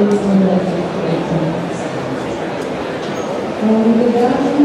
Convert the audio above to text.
Um, with that,